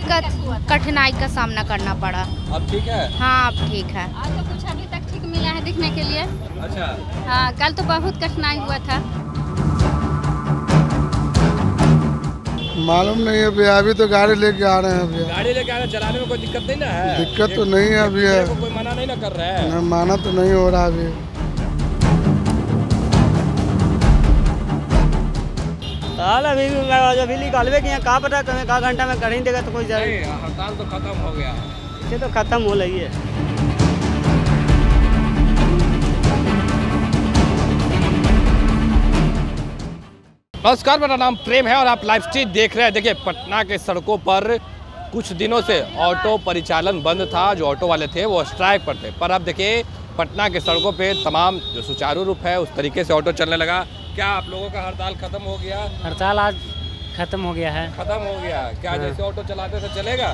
बहुत कठिनाई का सामना करना पड़ा। अब ठीक है? हाँ अब ठीक है। आज तो कुछ अभी तक ठीक मिला है दिखने के लिए। अच्छा। हाँ कल तो बहुत कठिनाई हुआ था। मालूम नहीं है भैया अभी तो गाड़ी लेके आ रहे हैं भैया। गाड़ी लेके आने चलाने में कोई दिक्कत नहीं ना है? दिक्कत तो नहीं है अभी है। कोई मना नहीं ना कर रहा है? न, माना तो नहीं हो रहा अभी। हाल अभी अभी निकालबे किया का पता कमें का घंटा में कर ही देगा तो कोई जाए हड़ताल तो खत्म हो गया। इसे तो खत्म हो रही है। नमस्कार मेरा नाम प्रेम है और आप लाइव स्ट्रीट देख रहे हैं। देखिए पटना के सड़कों पर कुछ दिनों से ऑटो परिचालन बंद था। जो ऑटो वाले थे वो स्ट्राइक पर थे। पर अब देखिए पटना के सड़कों पे तमाम जो सुचारू रूप है उस तरीके से ऑटो चलने लगा। क्या आप लोगों का हड़ताल खत्म हो गया? हड़ताल आज खत्म हो गया है। खत्म हो गया। क्या जैसे ऑटो चलाते थे चलेगा?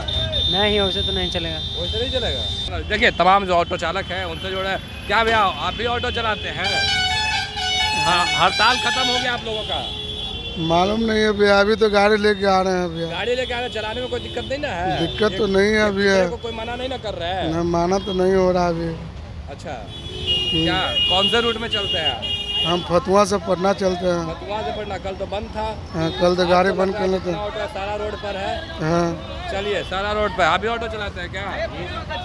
नहीं वैसे तो नहीं चलेगा। वैसे नहीं चलेगा? देखिए तमाम जो ऑटो चालक हैं उनसे जोड़े क्या भैया आप भी ऑटो चलाते हैं? हाँ हड़ताल खत्म हो गया आप लोगों का? मालूम नहीं है भैया अभी तो गाड़ी लेके आ रहे हैं भैया। गाड़ी लेके आने चलाने में कोई दिक्कत नहीं ना है? दिक्कत तो नहीं है अभी है। को कोई मना नहीं ना कर रहा है? न, माना तो नहीं हो रहा अभी। अच्छा। क्या कौन से रूट में चलते हैं आप? हम फतुआ से पटना चलते हैं। मथुरा से पटना कल तो बंद था। हाँ, कल तो गाड़ी बंद कर लेते है? सारा रोड पर है। हैं। हाँ चलिए सारा रोड पर आप भी ऑटो चलाते हैं क्या?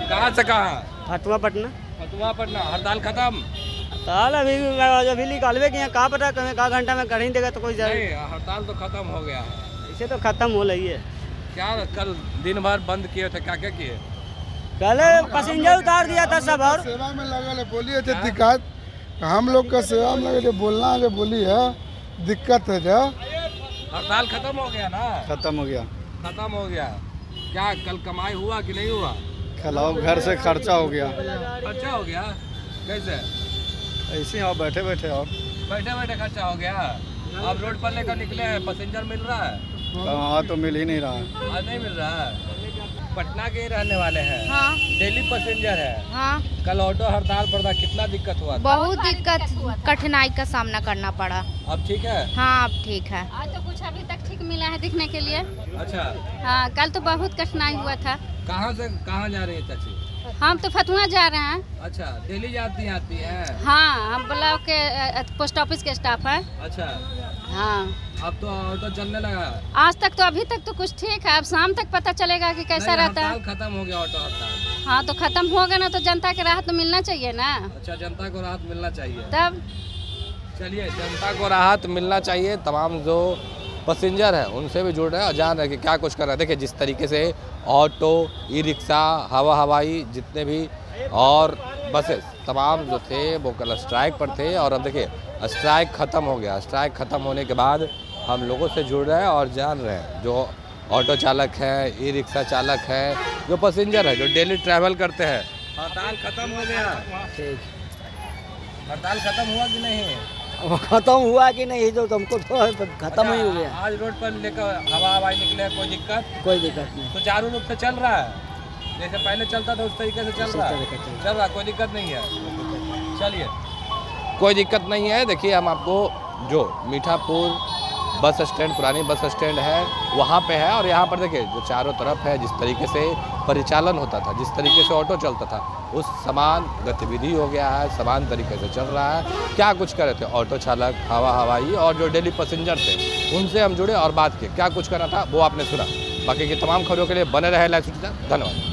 कहाँ से कहाँ? फतुआ पटना। मथुरा पटना हड़ताल खत्म? हड़ताल अभी अभी निकालबे किया का पता कमें का घंटा में कर ही देगा तो कोई जाए। हड़ताल तो खत्म हो गया। है इसे तो खत्म हो रही है। क्या कल दिन भर बंद किए थे क्या क्या किए? कल पैसेंजर उतार दिया था सब और। सेवा में लगल है बोलिए दिक्कत। हम लोग का सेवा में जो बोलना है जो बोली है दिक्कत है जो। हड़ताल खत्म हो गया ना? खत्म हो गया। खत्म हो गया। क्या कल कमाई हुआ कि नहीं हुआ? खिलाओ घर से खर्चा हो गया। खर्चा हो गया? कैसे? ऐसे ही बैठे बैठे और बैठे बैठे खर्चा हो गया? आप रोड पर लेकर निकले हैं पैसेंजर मिल रहा है? वहाँ तो मिल ही नहीं रहा है नहीं मिल रहा है? पटना के ही रहने वाले हैं। हाँ। डेली पैसेंजर है। हाँ। कल ऑटो हड़ताल पर था कितना दिक्कत हुआ था? बहुत दिक्कत कठिनाई का सामना करना पड़ा। अब ठीक है? हाँ अब ठीक है। आज तो कुछ अभी तक ठीक मिला है दिखने के लिए। अच्छा। हाँ कल तो बहुत कठिनाई हुआ था। कहाँ से कहाँ जा रही है चाची? हम तो फतुआ जा रहे हैं। अच्छा डेली जाती आती है? हाँ हम ब्लॉक के पोस्ट ऑफ़िस के स्टाफ हैं। अच्छा। हाँ। अब तो ऑटो चलने लगा। आज तक तो अभी तक तो कुछ ठीक है अब शाम तक पता चलेगा कि कैसा रहता है। खत्म हो गया ऑटो हड़ताल। हाँ तो खत्म होगा ना तो जनता के राहत तो मिलना चाहिए ना। अच्छा जनता को राहत मिलना चाहिए। तब चलिए जनता को राहत मिलना चाहिए तमाम जो पैसेंजर हैं उनसे भी जुड़ रहे हैं और जान रहे हैं कि क्या कुछ कर रहे हैं। देखिए जिस तरीके से ऑटो ई रिक्शा हवा हवाई जितने भी और बसेस तमाम जो थे वो कल स्ट्राइक पर थे और अब देखिए स्ट्राइक ख़त्म हो गया। स्ट्राइक ख़त्म होने के बाद हम लोगों से जुड़ रहे हैं और जान रहे हैं जो ऑटो चालक है ई रिक्शा चालक है जो पैसेंजर है जो डेली ट्रैवल करते हैं। हड़ताल ख़त्म हो गया। ठीक। हड़ताल ख़त्म हुआ कि नहीं? खत्म हुआ कि नहीं जो तुमको तो खत्म ही हो गया आज रोड पर लेकर हवा हवाई निकले कोई दिक्कत? कोई दिक्कत नहीं। तो चारू रूप से चल रहा है। जैसे पहले चलता था उस तरीके से चल रहा है। चल रहा है। कोई दिक्कत नहीं है। चलिए। कोई दिक्कत नहीं है। देखिए हम आपको जो मीठापुर बस स्टैंड, पुरानी बस स्टैंड है, वहाँ पे है और यहाँ पर देखिए, जो चारों तरफ़ है, जिस तरीके से परिचालन होता था, जिस तरीके से ऑटो चलता था, उस समान गतिविधि हो गया है, समान तरीके से चल रहा है। क्या कुछ कर रहे थे? ऑटो चालक, हवा हवाई और जो डेली पैसेंजर थे, उनसे हम जुड़े और बात किए। क्या कुछ करना था, वो आपने सुना। बाकी की तमाम खबरों के लिए बने रहे सूचना धन्यवाद।